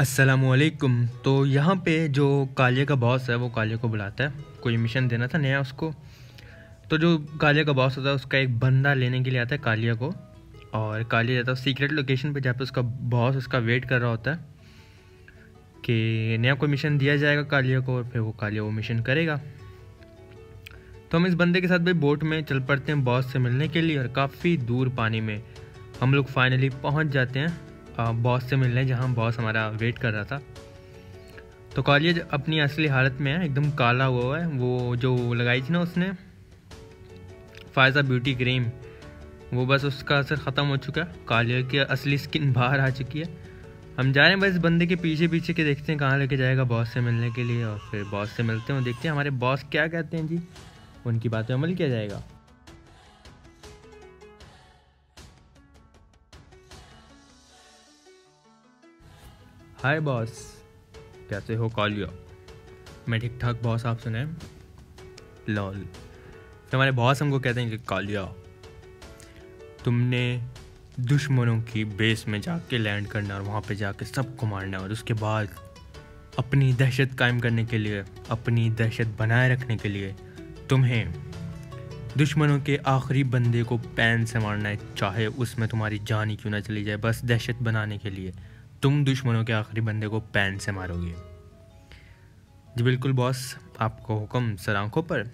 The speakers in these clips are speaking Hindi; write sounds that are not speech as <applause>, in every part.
असलकुम तो यहाँ पे जो कालिया का बॉस है, वो कालिया को बुलाता है। कोई मिशन देना था नया उसको। तो जो कालिया का बॉस होता है, उसका एक बंदा लेने के लिए आता है कालिया को। और कालिया जाता है सीक्रेट लोकेशन पे, जहाँ पे उसका बॉस उसका वेट कर रहा होता है कि नया कोई मिशन दिया जाएगा कालिया को, और फिर वो कालिया वो मिशन करेगा। तो हम इस बंदे के साथ भाई बोट में चल पड़ते हैं बॉस से मिलने के लिए, और काफ़ी दूर पानी में हम लोग फाइनली पहुँच जाते हैं। बॉस से मिलने जहाँ बॉस हमारा वेट कर रहा था। तो कॉलेज अपनी असली हालत में है, एकदम काला हुआ है। वो जो लगाई थी ना उसने फायजा ब्यूटी क्रीम वो बस उसका असर ख़त्म हो चुका है। कालिया की असली स्किन <laughs> बाहर आ चुकी है। हम जा रहे हैं बस बंदे के पीछे पीछे के देखते हैं कहाँ लेके जाएगा बॉस से मिलने के लिए। और फिर बॉस से मिलते हैं देखते हैं हमारे बॉस क्या कहते हैं जी। उनकी बातें अमल किया जाएगा। हाय बॉस कैसे हो? कालिया मैं ठीक ठाक बॉस आप सुने? लॉल तो हमारे बॉस हमको कहते हैं कि कालिया तुमने दुश्मनों की बेस में जाके लैंड करना और वहाँ पे जाके सबको मारना और उसके बाद अपनी दहशत कायम करने के लिए, अपनी दहशत बनाए रखने के लिए तुम्हें दुश्मनों के आखिरी बंदे को पैन से मारना है, चाहे उसमें तुम्हारी जान ही क्यों ना चली जाए, बस दहशत बनाने के लिए। तुम दुश्मनों के आखिरी बंदे को पैन से मारोगे। जी बिल्कुल, बॉस। आपको हुक्म सर आँखों पर।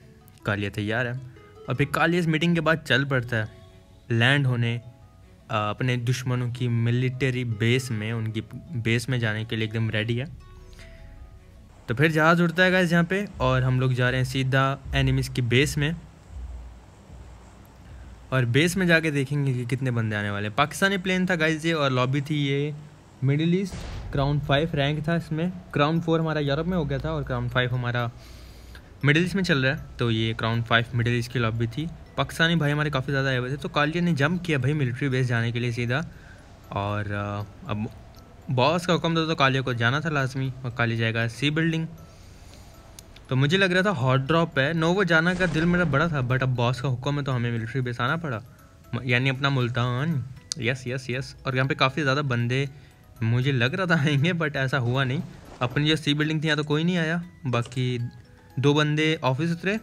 कालिया तैयार है। और फिर कालिया इस मीटिंग के बाद चल पड़ता है। लैंड होने अपने दुश्मनों की मिलिट्री बेस में, उनकी बेस में जाने के लिए एकदम रेडी है। तो फिर जहाज़ उड़ता है गाइस यहाँ पे, और हम लोग जा रहे हैं सीधा एनिमीज़ की बेस में। और बेस में जाके देखेंगे कि कितने बंदे आने वाले पाकिस्तानी प्लेन था गाइस ये, और लॉबी थी ये। Middle East, crown five rank था इसमें। क्राउन फोर हमारा यूरोप में हो गया था और क्राउन फाइव हमारा मिडिल ईस्ट में चल रहा है। तो ये क्राउन फाइव मिडिल ईस्ट की लॉबी थी। पाकिस्तानी भाई हमारे काफ़ी ज़्यादा आए हुए थे तो कालिया ने जंप किया भाई मिलिट्री बेस जाने के लिए सीधा। और अब बॉस का हुक्म था तो कालिया को जाना था लाजमी और काली जाएगा सी बिल्डिंग। तो मुझे लग रहा था हॉट ड्रॉप है। नोवो जाना का दिल मेरा बड़ा था, बट अब बॉस का हुक्म है तो हमें मिलिट्री बेस आना पड़ा। यानी अपना मुल्तान। Yes yes yes. और यहाँ पे काफ़ी ज़्यादा बंदे मुझे लग रहा था आएँगे बट ऐसा हुआ नहीं। अपनी जो सी बिल्डिंग थी, यहाँ तो कोई नहीं आया। बाकी दो बंदे ऑफ़िस उतरे।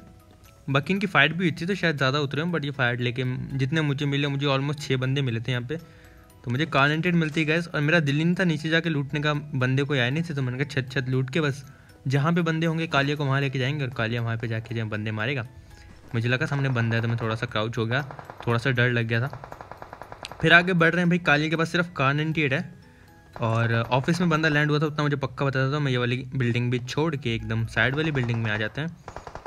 बाकी इनकी फाइट भी हुई थी तो शायद ज़्यादा उतरे हैं बट ये फाइट लेके जितने मुझे मिले, मुझे ऑलमोस्ट छः बंदे मिले थे यहाँ पे। तो मुझे कॉन्टेंटेड मिलती गैस और मेरा दिल नहीं था नीचे जाके लूटने का। बंदे को आए नहीं थे तो मैंने कहा, छत छत लूट के बस। जहाँ पे बंदे होंगे, कालिया को वहाँ लेके जाएँगे, और कालिया वहाँ पे जाके जहाँ बंदे मारेगा। मुझे लगा, सामने बंदा है तो मैं थोड़ा सा क्राउच हो गया। थोड़ा सा डर लग गया था। फिर आगे बढ़ रहे हैं भाई, कालिया के पास सिर्फ़ कॉन्टेंटेड है। और ऑफ़िस में बंदा लैंड हुआ था, उतना मुझे पक्का बता था, मैं ये वाली बिल्डिंग भी छोड़ के एकदम साइड वाली बिल्डिंग में आ जाते हैं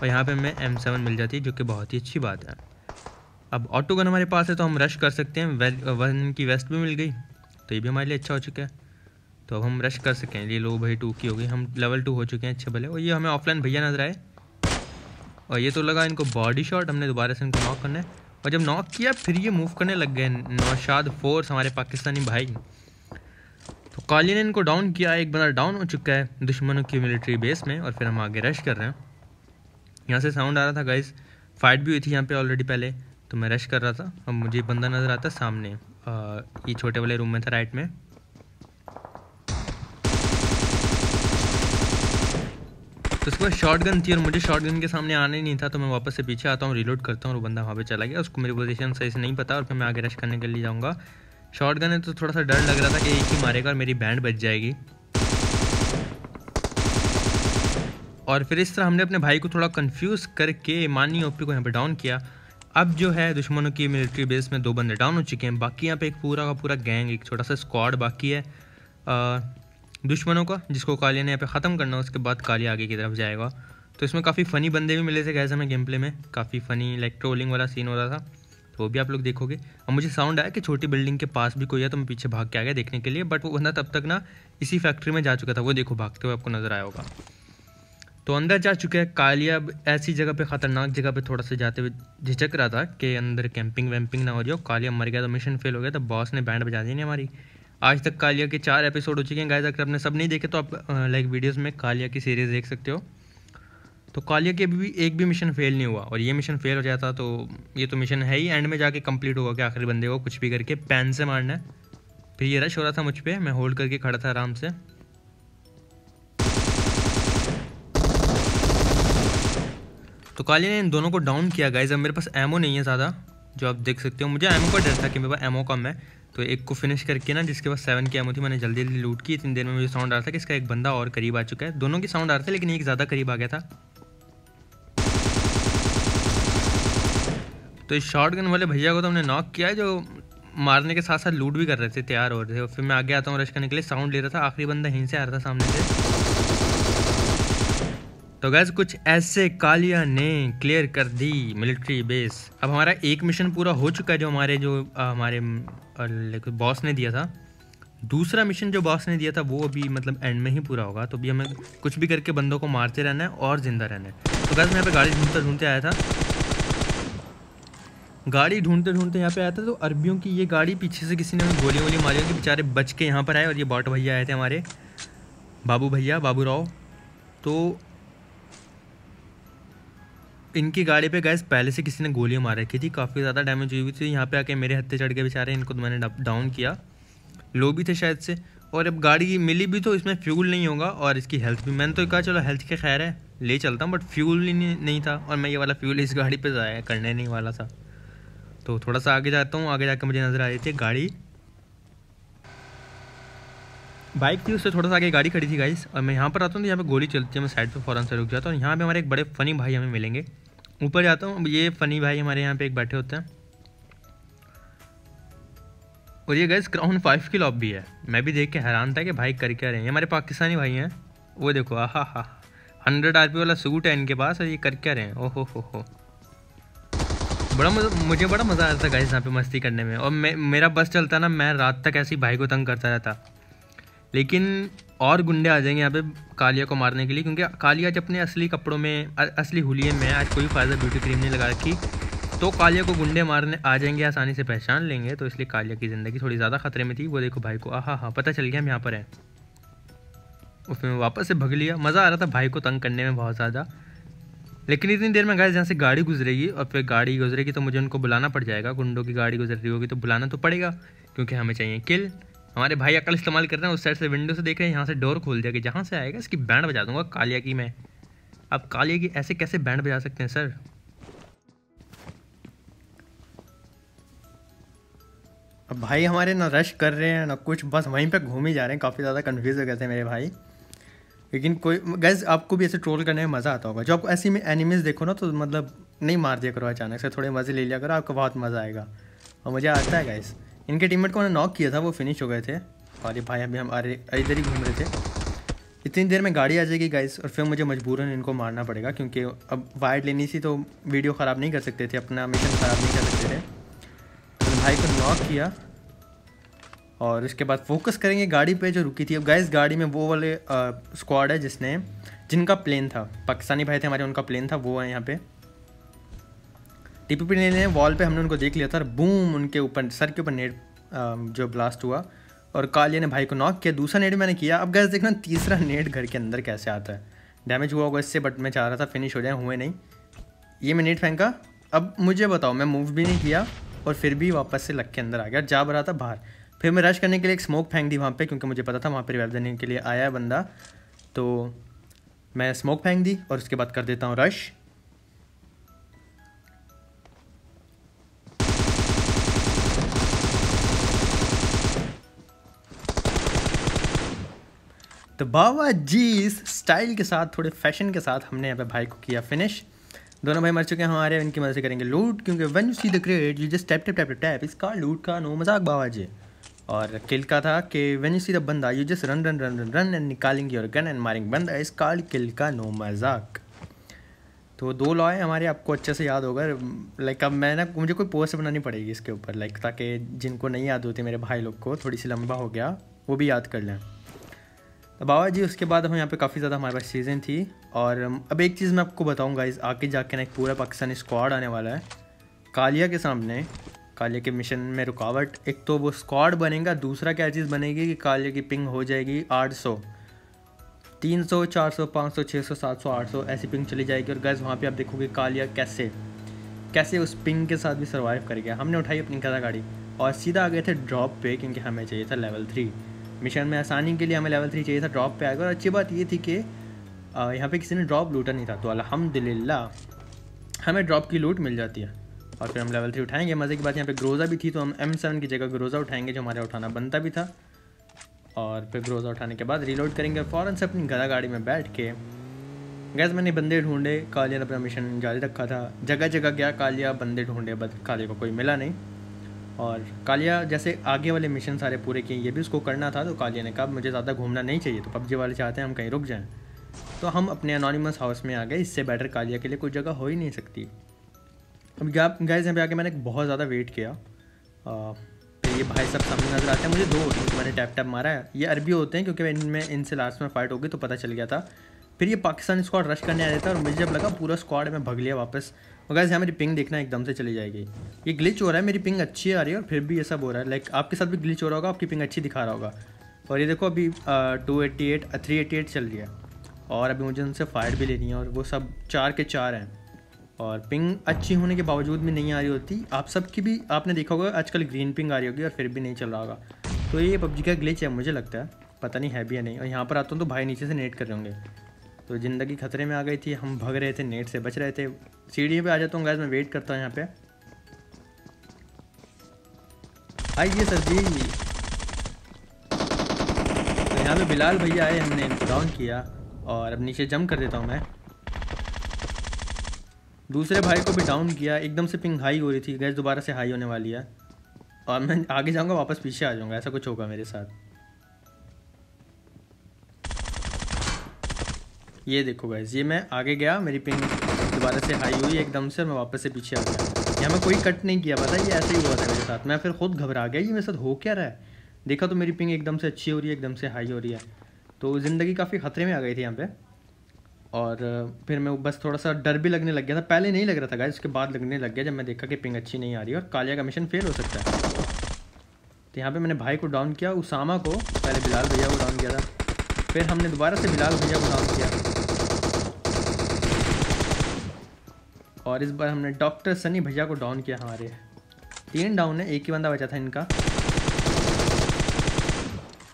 और यहाँ पे हमें एम सेवन मिल जाती है, जो कि बहुत ही अच्छी बात है। अब ऑटो गन हमारे पास है तो हम रश कर सकते हैं वन की वेस्ट भी मिल गई तो ये भी हमारे लिए अच्छा हो चुका है। तो अब हम रश कर सकें, ये लो भाई टू की हो गई, हम लेवल टू हो चुके हैं, अच्छे भले। और ये हमें ऑफलाइन भैया नज़र आए, और ये तो लगा इनको बॉडी शॉट हमने दोबारा से इनको नॉक करना है। और जब नॉक किया, फिर ये मूव करने लग गए, नौशाद फोर्स हमारे पाकिस्तानी भाई। तो ने इनको डाउन किया एक बंदा डाउन हो चुका है दुश्मनों की मिलिट्री बेस में और फिर हम आगे रश कर रहे हैं। यहाँ से साउंड आ रहा था गाइस फाइट भी हुई थी यहाँ पे ऑलरेडी पहले तो मैं रश कर रहा था। अब मुझे बंदा नज़र आता सामने आ, ये छोटे वाले रूम में था राइट में। तो उसके बाद शॉर्ट गन थी और मुझे शॉर्ट गन के सामने आना ही नहीं था तो मैं वापस से पीछे आता हूँ रिलोड करता हूँ और बंदा वहाँ पे चला गया। उसको मेरी पोजीशन सही से नहीं पता और फिर मैं आगे रश करने के लिए जाऊँगा। शॉर्ट गन है तो थोड़ा सा डर लग रहा था कि एक ही मारेगा और मेरी बैंड बच जाएगी। और फिर इस तरह हमने अपने भाई को थोड़ा कंफ्यूज करके मानी ओपी को यहाँ पे डाउन किया। अब जो है दुश्मनों की मिलिट्री बेस में दो बंदे डाउन हो चुके हैं। बाकी यहाँ पे एक पूरा का पूरा गैंग एक छोटा सा स्क्वाड बाकी है। आ, दुश्मनों का जिसको कालिया ने यहाँ पे ख़त्म करना उसके बाद कालिया आगे की तरफ़ जाएगा। तो इसमें काफ़ी फ़नी बंदे भी मिले थे गैस हमें गेम प्ले में। काफ़ी फ़नी लाइक ट्रोलिंग वाला सीन हो रहा था। तो वो भी आप लोग देखोगे। और मुझे साउंड आया कि छोटी बिल्डिंग के पास भी कोई है तो मैं पीछे भाग के आ गया देखने के लिए बट वो बंदा तब तक ना इसी फैक्ट्री में जा चुका था। वो देखो, भागते हुए आपको नज़र आया होगा। तो अंदर जा चुके हैं कालिया ऐसी जगह पे, ख़तरनाक जगह पे थोड़ा सा जाते हुए झिझक रहा था कि अंदर कैंपिंग वैम्पिंग ना हो जाओ कालिया मर गया तो मिशन फेल हो गया तो बॉस ने बैंड बजा दी नहीं हमारी। आज तक कालिया के चार एपिसोड हो चुके हैं। गाय अगर आपने सब नहीं देखे तो आप लाइक वीडियोस में कालिया की सीरीज़ देख सकते हो। तो कालिया के अभी भी एक भी मिशन फेल नहीं हुआ। और ये मिशन फेल हो जाता तो ये तो मिशन है ही। एंड में जाके कंप्लीट होगा कि आखिरी बंदे को कुछ भी करके पैन से मारना है। फिर ये रश हो रहा था मुझ पर मैं होल्ड करके खड़ा था आराम से। तो कालिया ने इन दोनों को डाउन किया। गाइज़ अब मेरे पास एमओ नहीं है ज़्यादा, जो आप देख सकते हो। मुझे एमओ का डर था कि मेरे पास एमओ कम है। तो एक को फिनिश करके ना, जिसके पास सेवन की एमओ थी, मैंने जल्दी जल्दी लूट की। इतनी देर में मुझे साउंड आ रहा था कि इसका एक बंदा और करीब आ चुका है। दोनों की साउंड आ रहा था, लेकिन एक ज़्यादा करीब आ गया था। तो इस शॉर्ट गन वाले भैया को तो हमने नॉक किया है जो मारने के साथ साथ लूट भी कर रहे थे तैयार हो रहे थे। और फिर मैं आगे आता हूँ रश करने के लिए साउंड ले रहा था आखिरी बंदा यहीं से आ रहा था सामने से। तो गैस कुछ ऐसे कालिया ने क्लियर कर दी मिलिट्री बेस अब हमारा एक मिशन पूरा हो चुका है जो हमारे जो आ, हमारे बॉस ने दिया था। दूसरा मिशन जो बॉस ने दिया था वो अभी मतलब एंड में ही पूरा होगा। तो अभी हमें कुछ भी करके बंदों को मारते रहना है और ज़िंदा रहना है। तो गैस मैं यहाँ पे गाड़ी ढूंढते ढूंढते आया था। गाड़ी ढूंढते ढूंढते यहाँ पे आया था तो अरबियों की ये गाड़ी पीछे से किसी ने गोली वोली मारी होगी। बेचारे बच के यहाँ पर आए और ये बॉट भैया आए थे हमारे। बाबू भैया, बाबू राव। तो इनकी गाड़ी पे गैस पहले से किसी ने गोलियाँ मार रखी थी, काफ़ी ज़्यादा डैमेज हुई हुई थी। यहाँ पे आके मेरे हत्थे चढ़ के बेचारे इनको तो मैंने डाउन किया। लो भी थे शायद से। और अब गाड़ी मिली भी तो इसमें फ्यूल नहीं होगा और इसकी हेल्थ भी। मैंने तो कहा, चलो हेल्थ के खैर है, ले चलता हूँ बट फ्यूल ही नहीं था और मैं ये वाला फ्यूल इस गाड़ी पर ज़ाया, करने नहीं वाला था। तो थोड़ा सा आगे जाता हूँ, आगे जाकर मुझे नज़र आ रही थी गाड़ी। बाइक थी, उससे थोड़ा सा आगे गाड़ी खड़ी थी गाइस और मैं यहाँ पर आता हूँ तो यहाँ पे गोली चलती है, मैं साइड पे फ़ौरन से रुक जाता हूँ। यहाँ पे हमारे एक बड़े फ़नी भाई हमें मिलेंगे। ऊपर जाता हूँ ये फ़नी भाई हमारे यहाँ पे एक बैठे होते हैं। और ये गैस क्राउन फाइव की लॉब भी है। मैं भी देख के हैरान था कि भाई कर क्या रहे हैं। हमारे पाकिस्तानी भाई हैं। वो देखो आहा हा हंड्रेड आर वाला सूट है इनके पास और ये कर क्या रहे हैं? ओहो हो हो। बड़ा मुझे बड़ा मज़ा आता था गाइस यहाँ पे मस्ती करने में। और मैं, मेरा बस चलता ना, मैं रात तक ऐसे ही भाई को तंग करता रहता। लेकिन और गुंडे आ जाएँगे यहाँ पे कालिया को मारने के लिए, क्योंकि कालिया आज अपने असली कपड़ों में असली हुलिये में आज कोई फ़ायदा ब्यूटी क्रीम नहीं लगा रखी। तो कालिया को गुंडे मारने आ जाएँगे, आसानी से पहचान लेंगे तो इसलिए कालिया की ज़िंदगी थोड़ी ज़्यादा ख़तरे में थी। वो देखो भाई को, आहा हाँ पता चल गया हम यहाँ पर हैं। उसमें वापस से भग लिया। मज़ा आ रहा था भाई को तंग करने में बहुत ज़्यादा। लेकिन इतनी देर में गाय जहाँ से गाड़ी गुजरेगी और फिर गाड़ी गुजरेगी तो मुझे उनको बुलाना पड़ जाएगा। गुंडों की गाड़ी गुजर रही होगी तो बुलाना तो पड़ेगा, क्योंकि हमें चाहिए किल हमारे भाई अकल इस्तेमाल कर रहे हैं, उस साइड से विंडो से देख रहे हैं, यहाँ से डोर खोल दिया कि जहाँ से आएगा, इसकी बैंड बजा दूँगा कालिया की मैं। अब कालिया की ऐसे कैसे बैंड बजा सकते हैं सर अब भाई हमारे ना रश कर रहे हैं, ना कुछ, बस वहीं पे घूम ही जा रहे हैं। काफ़ी ज़्यादा कन्फ्यूज़ हो गए थे मेरे भाई। लेकिन कोई गैस आपको भी ऐसे ट्रोल करने में मज़ा आता होगा। जो आपको ऐसी में एनिमीज़ देखो ना तो मतलब नहीं मार दिया करो अचानक से, थोड़े मज़े ले लिया करो, आपको बहुत मज़ा आएगा। और मुझे आता है गैस इनके टीममेट को मैंने नॉक किया था, वो फिनिश हो गए थे। और ये भाई अभी हम अरे इधर ही घूम रहे थे। इतनी देर में गाड़ी आ जाएगी गाइस और फिर मुझे मजबूरन इनको मारना पड़ेगा, क्योंकि अब वाइड लेनी थी तो वीडियो ख़राब नहीं कर सकते थे, अपना मिशन ख़राब नहीं कर सकते थे। तो भाई को नॉक किया। और इसके बाद फोकस करेंगे गाड़ी पे जो रुकी थी। अब गाइस गाड़ी में वो वाले स्क्वाड है जिसने, जिनका प्लेन था, पाकिस्तानी भाई थे हमारे, उनका प्लेन था, वो है यहाँ पे। टीपीपी ने वॉल पे हमने उनको देख लिया था बूम उनके ऊपर, सर के ऊपर नेट जो ब्लास्ट हुआ। और कालिया ने भाई को नॉक किया। दूसरा नेट मैंने किया। अब गैस देखना तीसरा नेट घर के अंदर कैसे आता है। डैमेज हुआ होगा इससे बट मैं चाह रहा था फिनिश हो जाए, हुए नहीं। ये मैं नेट फेंका। अब मुझे बताओ, मैं मूव भी नहीं किया और फिर भी वापस से लग के अंदर आ गया जा रहा था बाहर। फिर मैं रश करने के लिए एक स्मोक फेंक दी वहाँ पे, क्योंकि मुझे पता था वहाँ पर रिवाइव देने के लिए आया है बंदा। तो मैं स्मोक फेंक दी और उसके बाद कर देता हूँ रश तो बाबा जी, इस स्टाइल के साथ, थोड़े फ़ैशन के साथ हमने यहाँ पे भाई को किया फिनिश दोनों भाई मर चुके हैं हमारे, इनकी मदद से करेंगे लूट क्योंकि one you see the crate you just tap tap tap tap इसका लूट का नो मज़ाक बाबा जी। और किल का था कि वन यू सी द बंदा you just run run run run run and निकालेंगे और गन एंड मारेंगे बंदा। इस कॉल्ड किल का नो मज़ाक। तो दो लॉ है, हमारे आपको अच्छे से याद होगा। लाइक अब मैं ना, मुझे कोई पोस्ट बनानी पड़ेगी इसके ऊपर। लाइक ताकि जिनको नहीं याद होती मेरे भाई लोग को, थोड़ी सी लंबा हो गया, वो भी याद कर लें। तो बाबा जी, उसके बाद हम यहाँ पे काफ़ी ज़्यादा हमारे पास चीज़ें थी। और, अब एक चीज़ मैं आपको बताऊँगा इस, आगे जाके ना एक पूरा पाकिस्तानी स्क्वाड आने वाला है। कालिया के सामने। कालिया के मिशन में रुकावट। एक तो वो स्क्वाड बनेगा, दूसरा क्या चीज़ बनेगी कि कालिया की पिंग हो जाएगी आठ सौ। तीन सौ, चार सौ, पाँच सौ छः सौ, सात सौ, आठ सौ, ऐसी पिंग चली जाएगी। और गैस वहाँ पे आप देखोगे कालिया कैसे कैसे उस पिंग के साथ भी सर्वाइव कर गया। हमने उठाई अपनी कदा गाड़ी और सीधा आ गए थे ड्रॉप पे, क्योंकि हमें चाहिए था लेवल थ्री मिशन में आसानी के लिए हमें लेवल थ्री चाहिए था ड्रॉप पे आ गया और अच्छी बात ये थी कि यहाँ पे किसी ने ड्रॉप लूटा नहीं था। तो अल्हम्दुलिल्लाह, हमें ड्रॉप की लूट मिल जाती है। और फिर हम लेवल थ्री उठाएँगे। मज़े की बात यहाँ पे ग्रोज़ा भी थी तो हम एम सेवन की जगह ग्रोज़ा उठाएँगे, जो हमारे उठाना बनता भी था। और फिर ग्रोज़ा उठाने के बाद रीलोड करेंगे फ़ौरन से अपनी गला गाड़ी में बैठ के। गैस मैंने बंदे ढूंढे, कालिया ने अपना मिशन जारी रखा था। जगह जगह गया, कालिया बंदे ढूंढे, बट कालिया को कोई मिला नहीं। और कालिया जैसे आगे वाले मिशन सारे पूरे किए, ये भी उसको करना था तो कालिया ने कहा मुझे ज़्यादा घूमना नहीं चाहिए तो पबजी वाले चाहते हैं, हम कहीं रुक जाएँ। तो हम अपने अनोनिमस हाउस में आ गए। इससे बेटर कालिया के लिए कोई जगह हो ही नहीं सकती। अब गैस यहाँ पे आके मैंने बहुत ज़्यादा वेट किया। तो ये भाई सब सामने नज़र आते हैं। मुझे दो मैंने टैप टैप मारा है। ये अरबी होते हैं, क्योंकि इनमें, इनसे लास्ट में फाइट होगी तो पता चल गया था। फिर ये पाकिस्तान स्क्वाड रश करने आ था और मुझे जब लगा पूरा स्क्वाड में भग लिया वापस। और गैस यहाँ मेरी पिंग देखना एकदम से चली जाएगी। ये ग्लिच हो रहा है, मेरी पिंग अच्छी आ रही है और फिर भी ये सब हो रहा है। लाइक आपके साथ भी ग्लिच हो रहा होगा, आपकी पिंग अच्छी दिखा रहा होगा। और ये देखो अभी two eighty eight three eighty eight चल रही है। और अभी मुझे उनसे फाइट भी लेनी है और वो सब चार के चार हैं। और पिंग अच्छी होने के बावजूद भी नहीं आ रही होती। आप सबकी भी, आपने देखा होगा, आजकल ग्रीन पिंग आ रही होगी और फिर भी नहीं चल रहा होगा। तो ये पबजी का ग्लिच है, मुझे लगता है। पता नहीं है भी या नहीं। और यहाँ पर आता हूँ तो भाई नीचे से नेट कर रहे होंगे। तो ज़िंदगी खतरे में आ गई थी, हम भग रहे थे नेट से बच रहे थे। सीढ़ी पे आ जाता हूँ गैस मैं वेट करता हूँ यहाँ पे। आइए सर जी। तो यहाँ पे बिलाल भैया आए, हमने डाउन किया और अब नीचे जम कर देता हूँ मैं। दूसरे भाई को भी डाउन किया, एकदम से पिंग हाई हो रही थी, गैस दोबारा से हाई होने वाली है। और मैं आगे जाऊँगा, वापस पीछे आ जाऊँगा, ऐसा कुछ होगा मेरे साथ। ये देखो गैस ये मैं आगे गया, मेरी पिंग दोबारा से हाई हुई, एकदम से मैं वापस से पीछे आ गया। यहाँ मैं कोई कट नहीं किया, पता ये ऐसे ही हुआ था मेरे साथ। मैं फिर खुद घबरा गया, ये मेरे साथ हो क्या रहा है? देखा तो मेरी पिंग एकदम से अच्छी हो रही है, एकदम से हाई हो रही है। तो ज़िंदगी काफ़ी ख़तरे में आ गई थी यहाँ पे। और फिर मैं बस थोड़ा सा डर भी लगने लग गया था। पहले नहीं लग रहा था गाइस उसके बाद लगने लग गया जब मैं देखा कि पिंग अच्छी नहीं आ रही और कालिया का मिशन फेल हो सकता है। तो यहाँ पे मैंने भाई को डाउन किया, उसामा को, पहले बिलाल भैया को डाउन किया था। फिर हमने दोबारा से बिलाल भैया को डाउन किया। और इस बार हमने डॉक्टर सनी भैया को डाउन किया हमारे तीन डाउन है, एक ही बंदा बचा था इनका।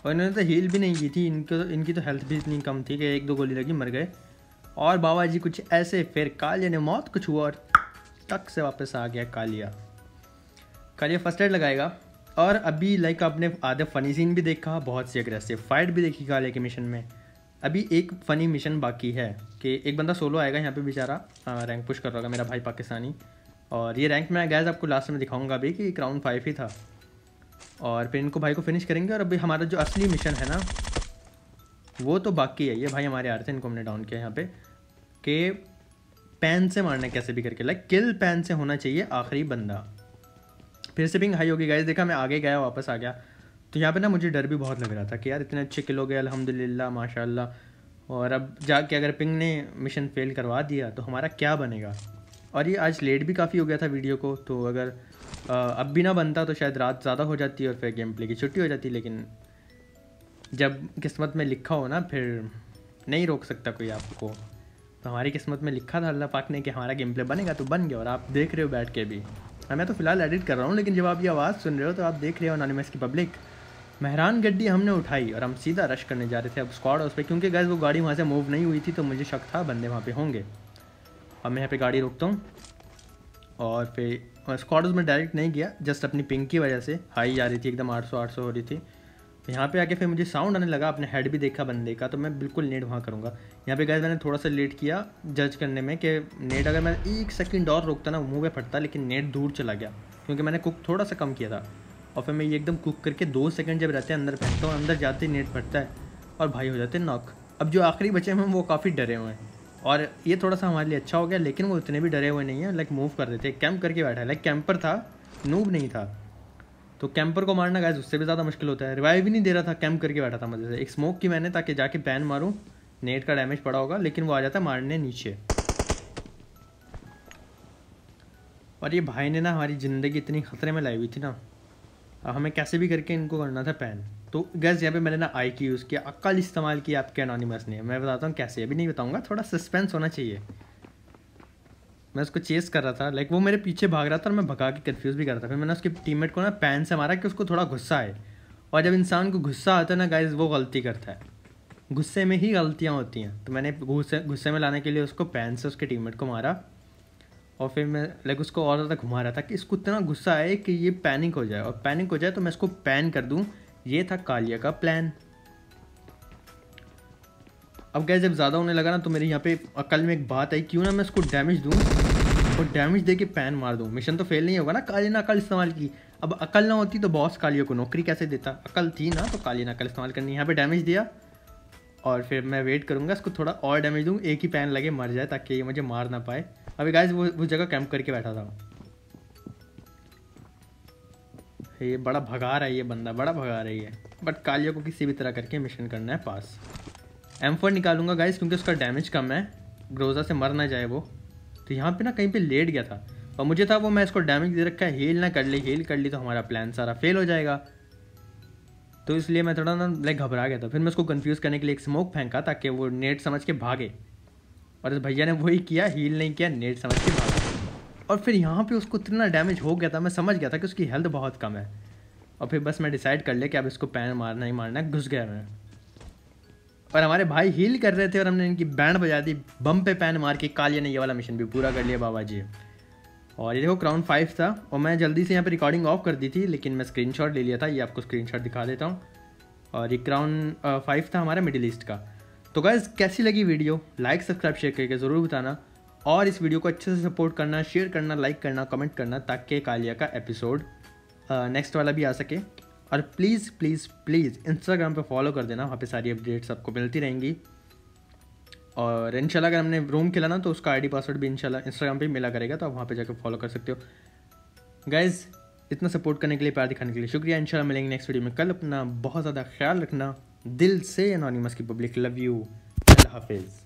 और इन्होंने तो हील भी नहीं की थी, इनको तो इनकी तो हेल्थ भी इतनी कम थी कि एक दो गोली लगी, मर गए। और बाबा जी कुछ ऐसे, फिर कालिया ने मौत कुछ हुआ और टक से वापस आ गया कालिया। कालिया फ़र्स्ट एड लगाएगा। और अभी लाइक आपने आधे फनी सीन भी देखा, बहुत सी अग्रेसिव फाइट भी देखी कालिया के मिशन में। अभी एक फ़नी मिशन बाकी है कि एक बंदा सोलो आएगा यहाँ पे बेचारा। रैंक पुश कर रहा होगा मेरा भाई पाकिस्तानी। और ये रैंक मैं गैस आपको लास्ट में दिखाऊँगा अभी कि क्राउन फाइव ही था। और फिर इनको भाई को फिनिश करेंगे और अभी हमारा जो असली मिशन है ना वो तो बाकी है, ये भाई हमारे आ रहे थे इनको हमने डाउन किया यहाँ पे। कि पैन से मारना कैसे भी करके लाइक किल पैन से होना चाहिए आखिरी बंदा। फिर से पिंग हाई होगी गाइज़ देखा मैं आगे गया, वापस आ गया। तो यहाँ पे ना मुझे डर भी बहुत लग रहा था कि यार, इतने अच्छे किल हो गए, अल्हम्दुलिल्लाह, माशाल्लाह। और अब जाके अगर पिंग ने मिशन फेल करवा दिया तो हमारा क्या बनेगा? और ये आज लेट भी काफ़ी हो गया था वीडियो को तो अगर अब भी ना बनता तो शायद रात ज़्यादा हो जाती और फिर गेम प्ले की छुट्टी हो जाती, लेकिन जब किस्मत में लिखा हो ना, फिर नहीं रोक सकता कोई आपको। तो हमारी किस्मत में लिखा था अल्लाह पाक ने कि हमारा गेम प्ले बनेगा तो बन गया और आप देख रहे हो बैठ के भी। मैं तो फ़िलहाल एडिट कर रहा हूँ, लेकिन जब आप ये आवाज़ सुन रहे हो तो आप देख रहे हो अनानिमस की पब्लिक महरान गड्डी हमने उठाई और हम सीधा रश करने जा रहे थे अब स्क्वाड उस पर क्योंकि गैस वो गाड़ी वहाँ से मूव नहीं हुई थी तो मुझे शक था बंदे वहाँ पर होंगे। अब मैं यहाँ पे गाड़ी रोकता हूँ और फिर स्क्वाड में डायरेक्ट नहीं गया जस्ट अपनी पिंक की वजह से हाई जा रही थी, एकदम 800 800 हो रही थी। तो यहाँ पे आके फिर मुझे साउंड आने लगा अपने हेड भी देखा बंदे का तो मैं बिल्कुल नेट वहाँ करूँगा। यहाँ पे गैस मैंने थोड़ा सा लेट किया जज करने में कि नेट अगर मैं एक सेकंड और रोकता ना मुँह पे फटता, लेकिन नेट दूर चला गया, क्योंकि मैंने कुक थोड़ा सा कम किया था। और फिर मैं ये एकदम कुक करके दो सेकंड जब रहते हैं अंदर पहनता हूँ, अंदर जाते ही नेट फटता है और भाई हो जाते हैं नॉक अब जो आखिरी बचे हैं, वो काफ़ी डरे हुए हैं। और ये थोड़ा सा हमारे लिए अच्छा हो गया, लेकिन वो इतने भी डरे हुए नहीं हैं लाइक मूव कर रहे थे कैंप करके बैठा है लाइक कैंपर था नूब नहीं था। तो कैंपर को मारना गैस उससे भी ज़्यादा मुश्किल होता है। रिवाइव भी नहीं दे रहा था कैंप करके बैठा था मज़े से। एक स्मोक की मैंने, ताकि जाके पैन मारूँ। नेट का डैमेज पड़ा होगा, लेकिन वो आ जाता मारने नीचे। और ये भाई ने ना हमारी ज़िंदगी इतनी ख़तरे में लाई हुई थी ना। हमें कैसे भी करके इनको करना था पैन तो गैस यहाँ पे मैंने ना आई की यूज़ किया अक्ल इस्तेमाल किया आपके अनोनिमस ने। मैं बताता हूँ कैसे, अभी नहीं बताऊँगा, थोड़ा सस्पेंस होना चाहिए। मैं उसको चेस कर रहा था। लाइक वो मेरे पीछे भाग रहा था और मैं भगा के कन्फ्यूज़ भी कर रहा था। फिर मैंने उसके टीममेट को ना पैन से मारा कि उसको थोड़ा गुस्सा आए। और जब इंसान को गुस्सा आता है ना गाइज़ वो गलती करता है। गुस्से में ही गलतियाँ होती हैं। तो मैंने गुस्से गुस्से में लाने के लिए उसको पैन से उसके टीममेट को मारा। और फिर मैं लाइक उसको और ज़्यादा घुमा रहा था कि इसको इतना गुस्सा आए कि ये पैनिक हो जाए। और पैनिक हो जाए तो मैं इसको पैन कर दूँ। ये था कालिया का प्लान अब गए जब ज़्यादा होने लगा ना तो मेरे यहाँ पे अकल में एक बात आई, क्यों ना मैं इसको डैमेज दूँ? और डैमेज दे के पैन मार दूँ। मिशन तो फेल नहीं होगा ना काली ना अकल इस्तेमाल की। अब अकल ना होती तो बॉस कालियों को नौकरी कैसे देता? अकल थी ना तो काली ना अकल इस्तेमाल करनी यहाँ पे डैमेज दिया। और फिर मैं वेट करूँगा, इसको थोड़ा और डैमेज दूँ। एक ही पैन लगे, मर जाए ताकि ये मुझे मार ना पाए। अभी गाइज़ वो उस जगह कैंप करके बैठा था। ये बड़ा भगा रहा है ये बंदा, बड़ा भगा रही है बट कालिया को किसी भी तरह करके मिशन करना है पास एम फोर निकालूँगा गाइज़ क्योंकि उसका डैमेज कम है। ग्रोजा से मर ना जाए वो। तो यहाँ पे ना कहीं पे लेट गया था। और मुझे था, वो मैं इसको डैमेज दे रखा है हील ना कर ली हेल कर ली तो हमारा प्लान सारा फेल हो जाएगा। तो इसलिए मैं थोड़ा ना लाइक घबरा गया था। फिर मैं उसको कन्फ्यूज़ करने के लिए एक स्मोक फेंका ताकि वो नेट समझ के भागे। और इस भैया ने वही किया हील नहीं किया नेट समझ के भागा। और फिर यहाँ पे उसको इतना डैमेज हो गया था, मैं समझ गया था कि उसकी हेल्थ बहुत कम है। और फिर बस मैं डिसाइड कर लिया कि अब इसको पैन मारना ही मारना घुस गया मैं। और हमारे भाई हील कर रहे थे और हमने इनकी बैंड बजा दी बम पे पैन मार के कालिया ने ये वाला मिशन भी पूरा कर लिया बाबा जी। और ये देखो क्राउन फाइव था, और मैं जल्दी से यहाँ पे रिकॉर्डिंग ऑफ़ कर दी थी, लेकिन मैं स्क्रीनशॉट ले लिया था, ये आपको स्क्रीनशॉट दिखा देता हूँ। और ये क्राउन फाइव था हमारा मिडिल ईस्ट का। तो गैस कैसी लगी वीडियो लाइक सब्सक्राइब शेयर करके ज़रूर बताना। और इस वीडियो को अच्छे से सपोर्ट करना शेयर करना लाइक करना कमेंट करना, ताकि कालिया का एपिसोड नेक्स्ट वाला भी आ सके। और प्लीज़ प्लीज़ प्लीज़ इंस्टाग्राम पे फॉलो कर देना, वहाँ पे सारी अपडेट्स आपको मिलती रहेंगी। और इनशाला अगर हमने रूम खेला ना तो उसका आईडी पासवर्ड भी इंशाल्लाह इंस्टाग्राम पे मिला करेगा तो आप वहाँ पे जाकर फॉलो कर सकते हो। गाइज़ इतना सपोर्ट करने के लिए, प्यार दिखाने के लिए शुक्रिया। इंशाल्लाह मिलेंगे नेक्स्ट वीडियो में। कल अपना बहुत ज़्यादा ख्याल रखना। दिल से अनोनिमस की पब्लिक लव यू अल्लाह हाफिज़।